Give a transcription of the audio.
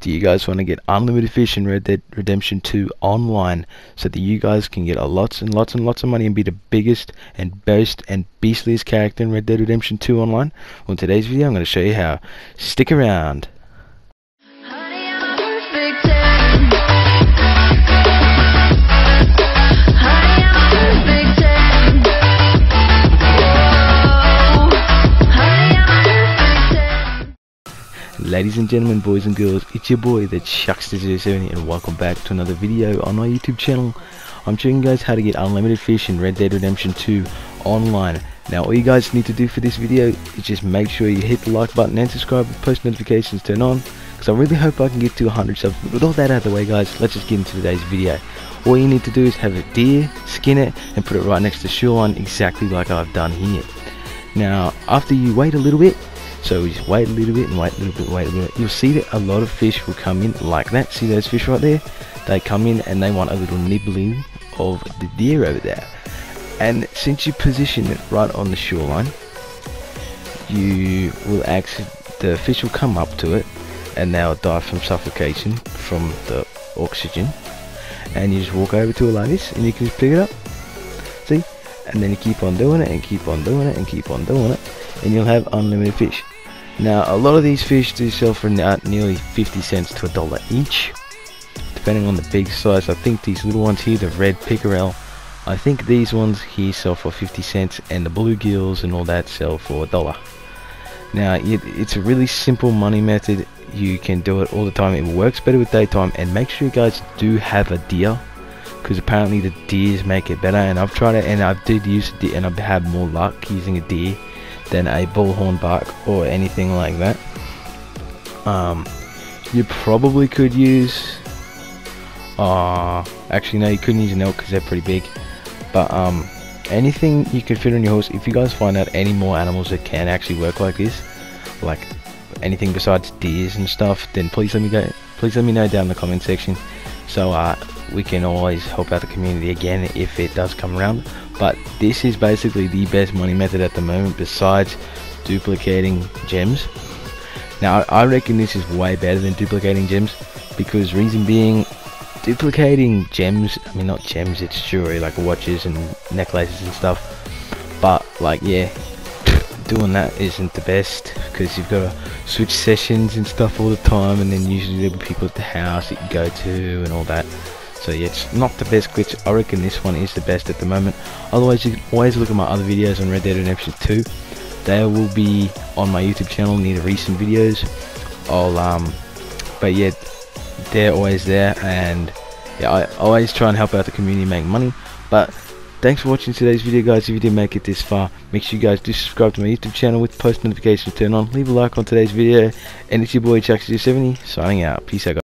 Do you guys want to get unlimited fish in Red Dead Redemption 2 online so that you guys can get a lots and lots and lots of money and be the biggest and best and beastliest character in Red Dead Redemption 2 online? Well, in today's video, I'm going to show you how. Stick around. Ladies and gentlemen, boys and girls, it's your boy, the Chuckster070, and welcome back to another video on my YouTube channel. I'm showing you guys how to get unlimited fish in Red Dead Redemption 2 online. Now, all you guys need to do for this video is just make sure you hit the like button and subscribe with post notifications turned on, because I really hope I can get to 100 subs. But with all that out of the way, guys, let's just get into today's video. All you need to do is have a deer, skin it, and put it right next to shoreline, exactly like I've done here. Now, after you wait a little bit, so we just wait a little bit and wait a little bit, wait a little bit. You'll see that a lot of fish will come in like that. See those fish right there? They come in and they want a little nibbling of the deer over there. And since you position it right on the shoreline, you will actually, the fish will come up to it and they'll die from suffocation from the oxygen. And you just walk over to it like this and you can just pick it up. See? And then you keep on doing it and keep on doing it and keep on doing it and you'll have unlimited fish. Now, a lot of these fish do sell for nearly 50 cents to a dollar each, depending on the big size. I think these little ones here, the red pickerel, I think these ones here sell for 50 cents, and the bluegills and all that sell for a dollar. Now, it, it's a really simple money method. You can do it all the time. It works better with daytime, and make sure you guys do have a deer, because apparently the deers make it better. And I've tried it, and I did use deer, and I've had more luck using a deer than a bullhorn buck or anything like that. Um, you probably could use. Uh, actually, no, you couldn't use an elk because they're pretty big. But um, anything you can fit on your horse. If you guys find out any more animals that can actually work like this, like anything besides deers and stuff, then please let me go. Please let me know down in the comment section, so uh, we can always help out the community again if it does come around. But this is basically the best money method at the moment, besides duplicating gems. Now I reckon this is way better than duplicating gems, because reason being, duplicating gems. I mean not gems, it's jewelry like watches and necklaces and stuff. But like yeah, doing that isn't the best because you've got to switch sessions and stuff all the time and then usually there'll be people at the house that you go to and all that so yeah it's not the best glitch I reckon this one is the best at the moment otherwise you can always look at my other videos on Red Dead Redemption 2 they will be on my YouTube channel near the recent videos I'll um but yeah they're always there and yeah I always try and help out the community make money but Thanks for watching today's video guys. If you did make it this far, make sure you guys do subscribe to my YouTube channel with post notifications turned on. Leave a like on today's video. And it's your boy Chuck070 signing out. Peace out guys.